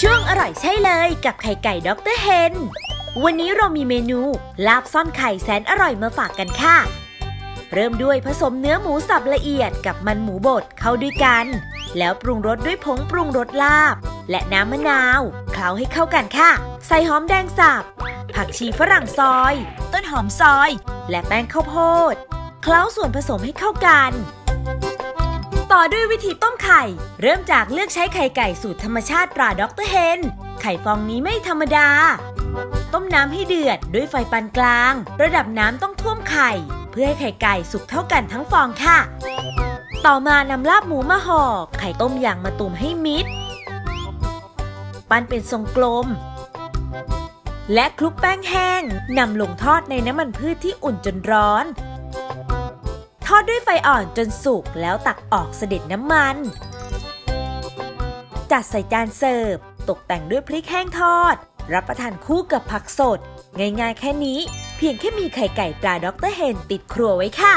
ช่วงอร่อยใช่เลยกับไข่ไก่ด็อกเตอร์เฮน วันนี้เรามีเมนู ลาบซ่อนไข่แสนอร่อยมาฝากกันค่ะ เริ่มด้วยผสมเนื้อหมูสับละเอียดกับมันหมูบดเข้าด้วยกัน แล้วปรุงรสด้วยผงปรุงรสลาบ และน้ำมะนาว เคล้าให้เข้ากันค่ะ ใส่หอมแดงสับ ผักชีฝรั่งซอย ต้นหอมซอย และแป้งข้าวโพด เคล้าส่วนผสมให้เข้ากัน ต่อด้วยวิธีต้มไข่ เริ่มจากเลือกใช้ไข่ไก่สูตรธรรมชาติตราด็อกเตอร์เฮน ไข่ฟองนี้ไม่ธรรมดา ต้มน้ำให้เดือดด้วยไฟปานกลาง ระดับน้ำต้องท่วมไข่ เพื่อให้ไข่ไก่สุกเท่ากันทั้งฟองค่ะ ต่อมานำลาบหมูมาห่อ ไข่ต้มอย่างมาตุ่มให้มิด ปั้นเป็นทรงกลม และคลุกแป้งแห้งนำลงทอดในน้ำมันพืชที่อุ่นจนร้อน ทอดด้วยไฟอ่อนจนสุกแล้วตักออกสะเด็ดน้ำมัน จัดใส่จานเสิร์ฟ ตกแต่งด้วยพริกแห้งทอด รับประทานคู่กับผักสด ง่ายๆแค่นี้ เพียงแค่มีไข่ไก่ตราด็อกเตอร์เฮนติดครัวไว้ค่ะ